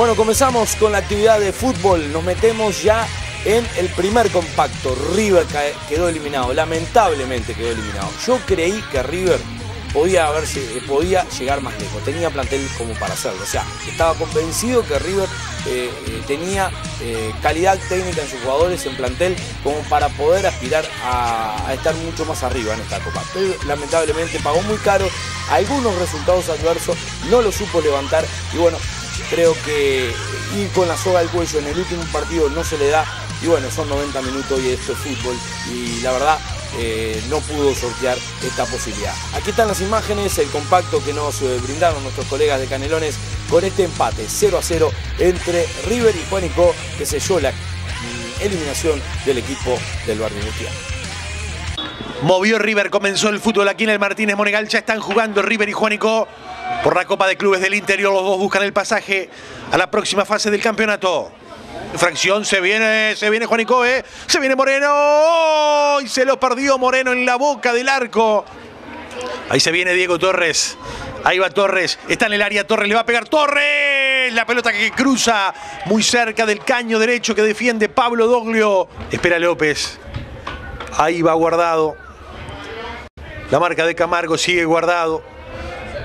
Bueno, comenzamos con la actividad de fútbol. Nos metemos ya en el primer compacto. River quedó eliminado, lamentablemente quedó eliminado. Yo creí que River podía, haberse, eh, podía llegar más lejos, tenía plantel como para hacerlo. O sea, estaba convencido que River eh, eh, tenía calidad técnica en sus jugadores, en plantel, como para poder aspirar a, estar mucho más arriba en esta Copa. Pero lamentablemente pagó muy caro, algunos resultados adversos no lo supo levantar y bueno, creo que ir con la soga al cuello en el último partido no se le da y bueno, son 90 minutos y esto es fútbol y la verdad eh, no pudo sortear esta posibilidad. Aquí están las imágenes, el compacto que nos eh, brindaron nuestros colegas de Canelones con este empate 0 a 0 entre River y Juanico que selló la eliminación del equipo del Barrio Industrial. Movió River, comenzó el fútbol aquí en el Martínez Monegal, ya están jugando River y Juanico por la Copa de Clubes del Interior, los dos buscan el pasaje a la próxima fase del campeonato. Fracción, se viene, se viene Juanico, se viene Moreno, y se lo perdió Moreno en la boca del arco. Ahí se viene Diego Torres, ahí va Torres, está en el área Torres, le va a pegar Torres, la pelota que cruza muy cerca del caño derecho que defiende Pablo Doglio. Espera López, ahí va guardado. La marca de Camargo sigue guardado.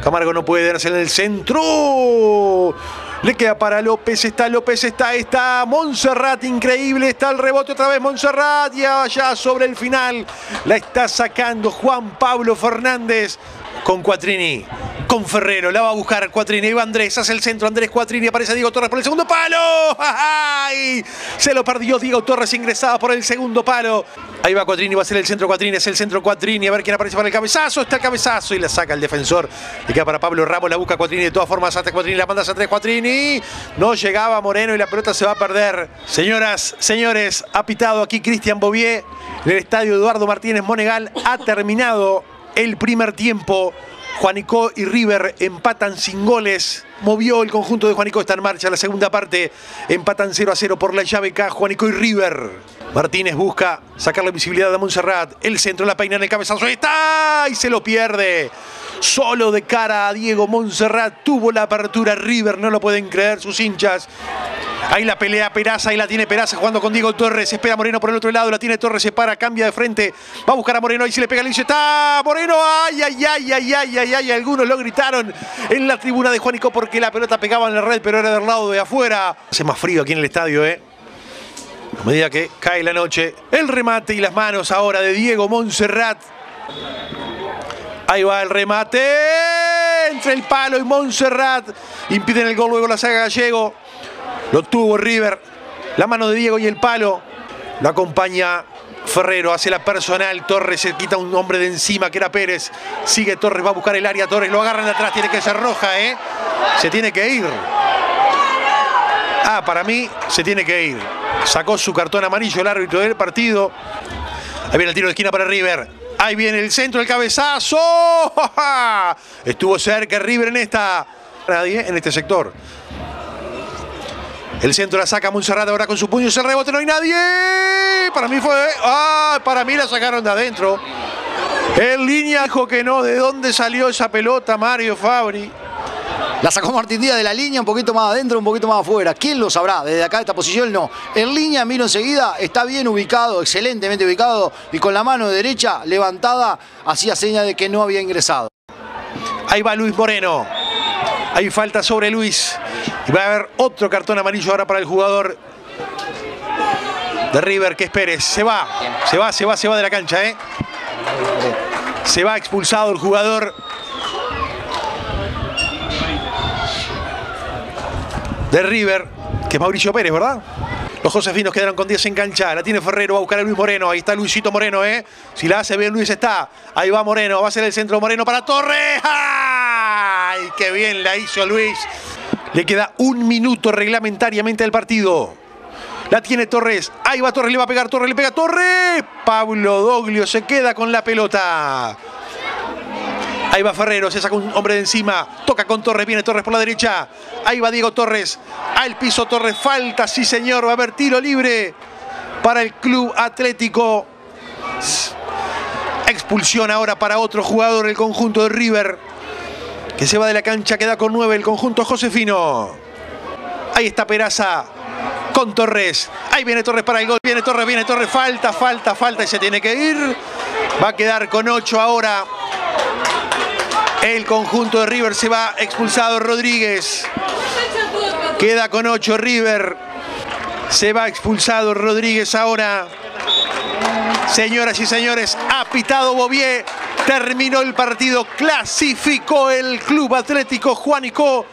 Camargo no puede darse en el centro. Le queda para López, está López, está, está Montserrat, increíble, está el rebote otra vez Montserrat, ya allá sobre el final la está sacando Juan Pablo Fernández con Cuatrini con Ferrero. La va a buscar Cuatrini. va Andrés, hace el centro. Andrés Cuatrini. Aparece Diego Torres por el segundo palo. Se lo perdió Diego Torres ingresaba por el segundo palo. Ahí va Cuatrini. Va a ser el centro Cuatrini. Es el centro Cuatrini. A ver quién aparece para el cabezazo. Está el cabezazo y la saca el defensor. Y queda para Pablo Ramos. La busca Cuatrini. De todas formas, hasta Cuatrini. La manda a tres Cuatrini. No llegaba Moreno y la pelota se va a perder. Señoras, señores, ha pitado aquí Cristian Bovier. En el estadio Eduardo Martínez Monegal ha terminado el primer tiempo. Juanico y River empatan sin goles. Movió el conjunto de Juanico, está en marcha la segunda parte. Empatan 0 a 0 por la llave K, Juanico y River. Martínez busca sacarle visibilidad a Montserrat. El centro, la peina en el cabezazo. ¡Está! Y se lo pierde. Solo de cara a Diego Montserrat. Tuvo la apertura River, no lo pueden creer sus hinchas. Ahí la pelea Peraza, ahí la tiene Peraza jugando con Diego Torres. Espera Moreno por el otro lado, la tiene Torres, se para, cambia de frente. Va a buscar a Moreno, ahí se le pega el dice, está Moreno, ay, ay, ay, ay, ay, ay, ay. Algunos lo gritaron en la tribuna de Juanico porque la pelota pegaba en la red, pero era del lado de afuera. Hace más frío aquí en el estadio, ¿eh? A medida que cae la noche, el remate y las manos ahora de Diego Montserrat. Ahí va el remate. Entre el palo y Montserrat. Impiden el gol luego la saga Gallego. Lo tuvo River. La mano de Diego y el palo. Lo acompaña Ferrero, hace la personal. Torres se quita un hombre de encima que era Pérez. Sigue Torres, va a buscar el área. Torres lo agarran de atrás, tiene que ser roja, ¿eh? Se tiene que ir. Ah, para mí se tiene que ir. Sacó su cartón amarillo el árbitro del partido. Ahí viene el tiro de esquina para River. Ahí viene el centro, el cabezazo. Estuvo cerca River en esta. Nadie en este sector. El centro la saca Monserrat ahora con su puño. el rebote, no hay nadie. Para mí fue. Ah, para mí la sacaron de adentro. En línea dijo que no. ¿De dónde salió esa pelota, Mario Fabri? La sacó Martín Díaz de la línea, un poquito más adentro, un poquito más afuera. ¿Quién lo sabrá? Desde acá, de esta posición, no. En línea, miro enseguida, está bien ubicado, excelentemente ubicado, y con la mano derecha levantada, hacía señal de que no había ingresado. Ahí va Luis Moreno. Hay falta sobre Luis. Y va a haber otro cartón amarillo ahora para el jugador de River, que es Pérez. Se va, se va, se va, se va de la cancha, ¿eh? Se va expulsado el jugador. De River, que es Mauricio Pérez, ¿verdad? Los josefinos quedaron con 10 en cancha. La tiene Ferrero, va a buscar a Luis Moreno. Ahí está Luisito Moreno, ¿eh? Si la hace bien Luis está. Ahí va Moreno, va a ser el centro Moreno para Torres. ¡Ay, qué bien la hizo Luis! Le queda un minuto reglamentariamente del partido. La tiene Torres. Ahí va Torres, le va a pegar Torres, le pega Torres. Pablo Doglio se queda con la pelota. Ahí va Ferrero, se saca un hombre de encima. Toca con Torres, viene Torres por la derecha. Ahí va Diego Torres. Al piso Torres, falta, sí señor. Va a haber tiro libre para el Club Atlético. Expulsión ahora para otro jugador, el conjunto de River que se va de la cancha, queda con nueve el conjunto Josefino. Ahí está Peraza con Torres. Ahí viene Torres para el gol. Viene Torres, viene Torres. Falta, falta, falta y se tiene que ir. Va a quedar con 8 ahora. El conjunto de River se va expulsado Rodríguez. Queda con 8 River. Se va expulsado Rodríguez ahora. Señoras y señores, ha pitado Bovier. Terminó el partido. Clasificó el Club Atlético Juanico